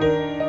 Música